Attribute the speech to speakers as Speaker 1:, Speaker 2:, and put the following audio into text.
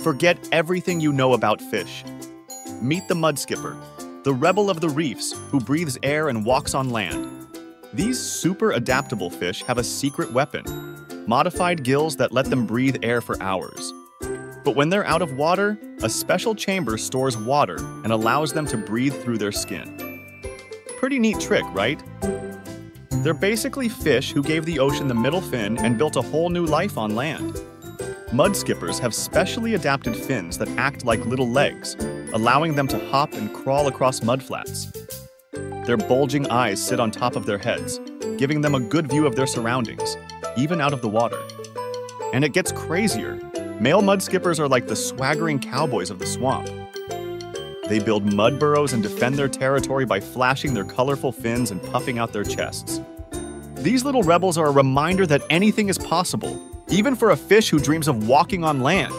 Speaker 1: Forget everything you know about fish. Meet the mud skipper, the rebel of the reefs who breathes air and walks on land. These super adaptable fish have a secret weapon modified gills that let them breathe air for hours. But when they're out of water, a special chamber stores water and allows them to breathe through their skin. Pretty neat trick, right? They're basically fish who gave the ocean the middle fin and built a whole new life on land. Mud skippers have specially adapted fins that act like little legs, allowing them to hop and crawl across mudflats. Their bulging eyes sit on top of their heads, giving them a good view of their surroundings, even out of the water. And it gets crazier. Male mud skippers are like the swaggering cowboys of the swamp. They build mud burrows and defend their territory by flashing their colorful fins and puffing out their chests. These little rebels are a reminder that anything is possible, even for a fish who dreams of walking on land.